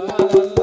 Allah